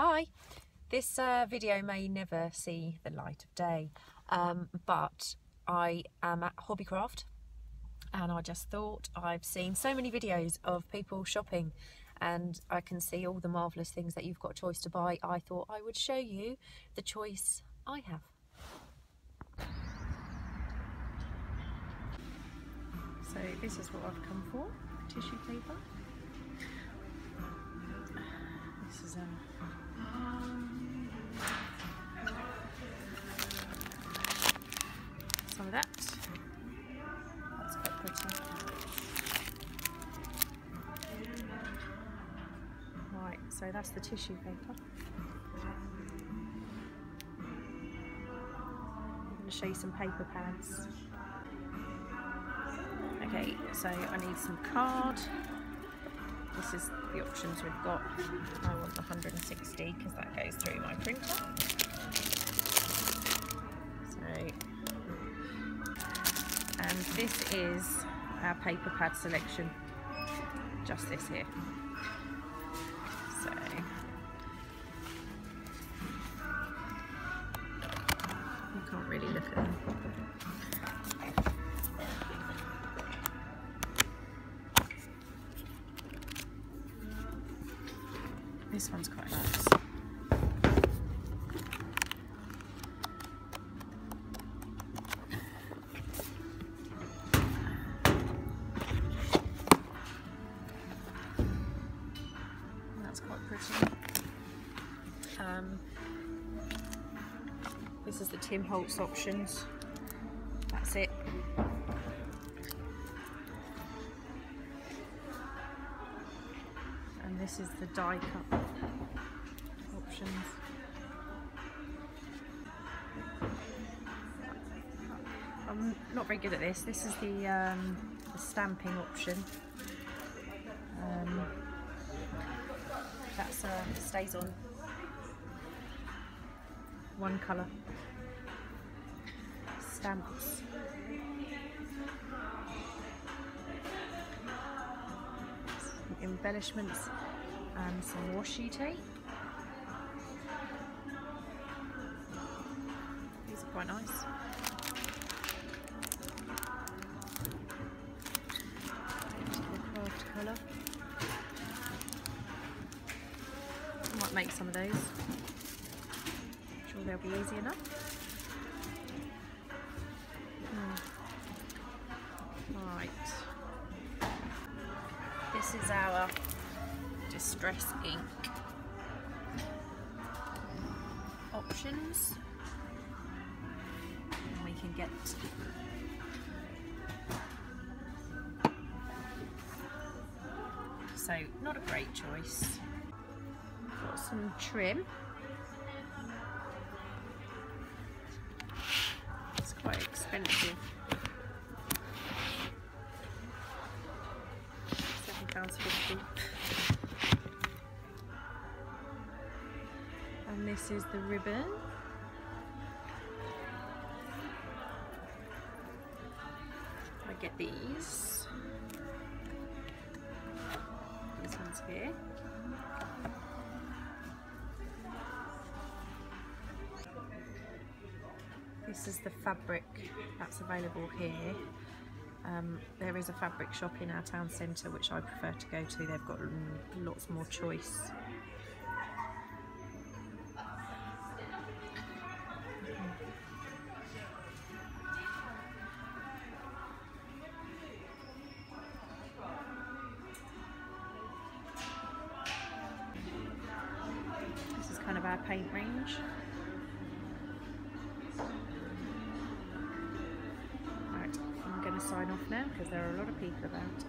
Hi, this uh, video may never see the light of day, um, but I am at Hobbycraft and I just thought I've seen so many videos of people shopping and I can see all the marvellous things that you've got choice to buy. I thought I would show you the choice I have. So this is what I've come for, tissue paper. This is some of that. That's quite pretty. Right, so that's the tissue paper. I'm going to show you some paper pads. Okay, so I need some card. This is the options we've got. I want the 160 because that goes through my printer. So, and this is our paper pad selection. Just this here. This one's quite nice. That's quite pretty. Um, this is the Tim Holtz options. That's it. This is the die cut options. I'm not very good at this. This is the, um, the stamping option. Um, uh, stays on one colour. Stamps. Embellishments and some washi tape. These are quite nice. colour. Might make some of those. I'm sure they'll be easy enough. Hmm. Right this is our distress ink. Options. And we can get so not a great choice. Got some trim this is the ribbon. I get these. This one's here. This is the fabric that's available here. Um, there is a fabric shop in our town centre which I prefer to go to. They've got lots more choice. This range. our paint range. sign off now because there are a lot of people about.